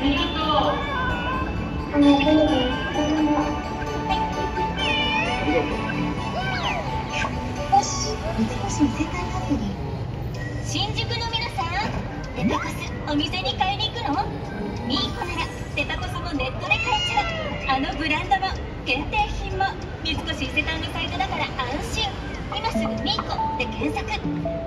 新宿の皆さんペタコスお店に買いに行くのミーコならペタコスもネットで買えちゃう。あのブランドも限定品も。三越伊勢丹の買いトだから安心。今すぐミーコで検索。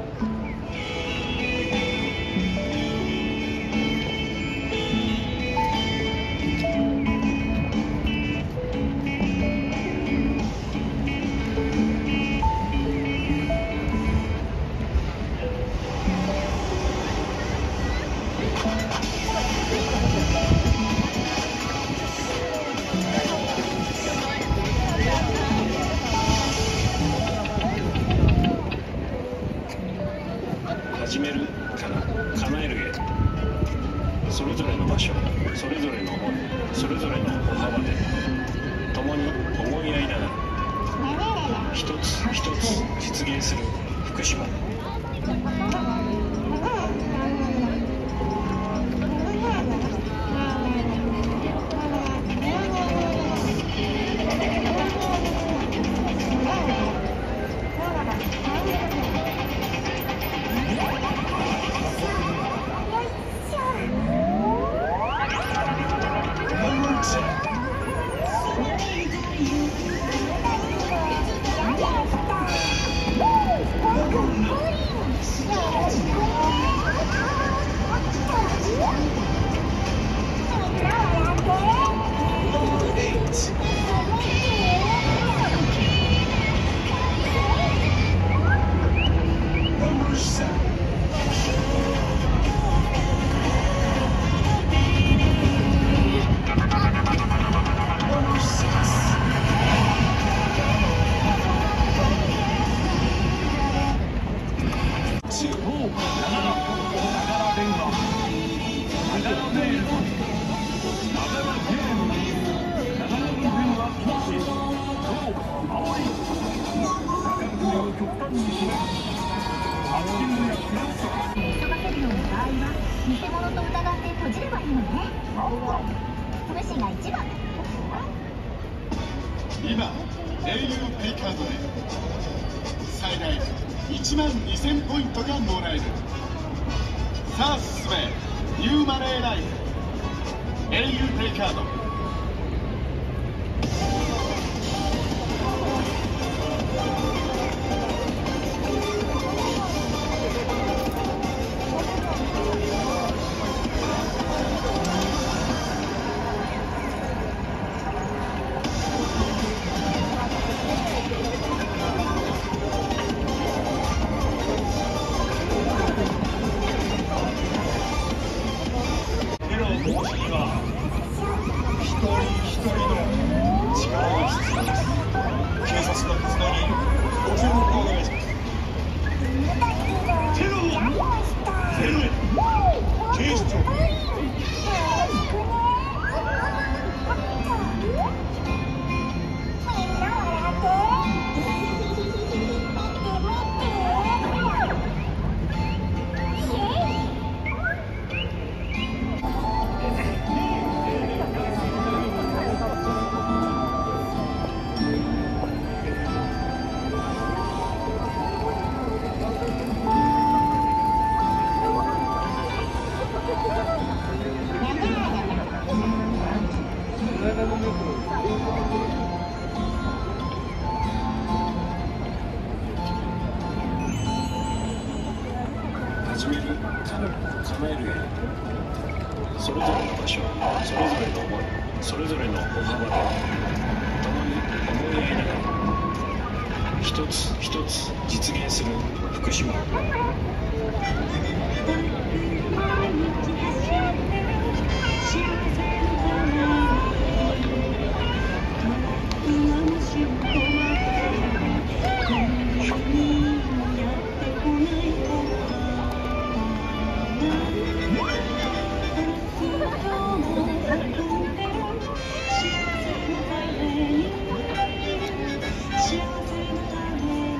始めるから叶えるへ。それぞれの場所それぞれの思いそれぞれの歩幅で共に思い合いながら一つ一つ実現する福島。偽物と疑って閉じればいいのね無視が一番今英雄ペイカードで最大1万2000ポイントがもらえるさあ進めニューマネーライフ英雄ペイカード始めるから叶えるへそれぞれの場所それぞれの思いそれぞれの歩幅で共に思い合いながら一つ一つ実現する福島。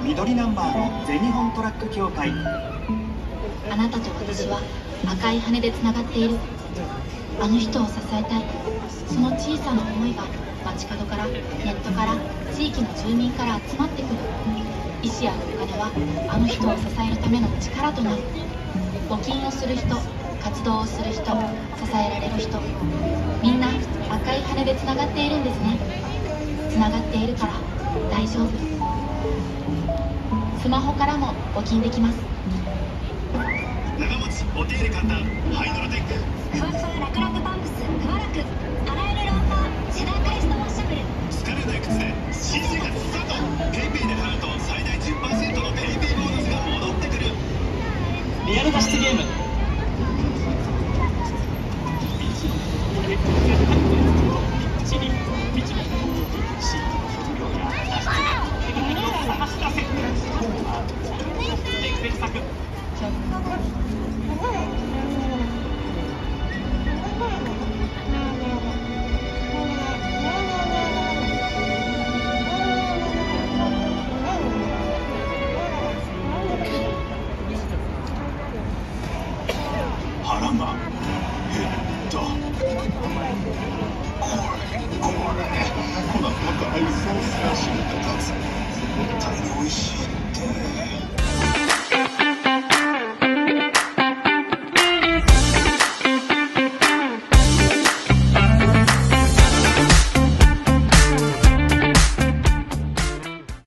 緑ナンバーの全日本トラック協会。あなたと私は赤い羽でつながっている。あの人を支えたい。その小さな思いが街角からネットから地域の住民から集まってくる。医師やお金はあの人を支えるための力となる。募金をする人活動をする人支えられる人。みんな赤い羽でつながっているんですね。ながっているから大丈夫。スマホからも募金できます。長持ちお手入れ簡単ハイドロテック。ふわふわラクラクパンプス